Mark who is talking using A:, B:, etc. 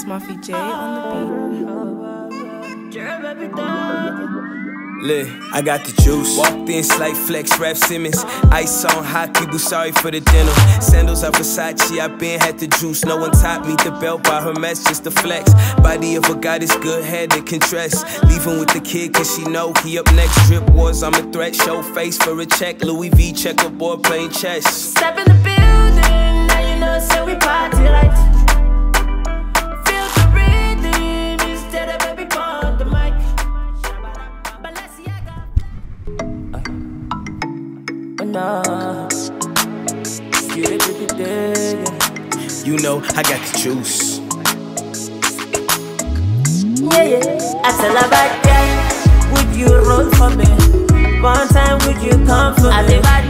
A: It's Marphy Jay on the beat.
B: Look, I got the juice. Walked in, slight flex, rap Simmons. Ice on hot, people sorry for the dinner. Sandals are Versace, I been had the juice. No one taught me the belt by her mess, just the flex. Body of a goddess, good head that can dress. Leaving with the kid, cause she know he up next. Drip wars, I'm a threat. Show face for a check. Louis V checkerboard playing chess.
C: Step in the building, now you know, No. Get it, get it, dig it.
B: You know, I got the juice.
C: Yeah, yeah. I tell a bad girl, would you roll for me? One time, would you come for me?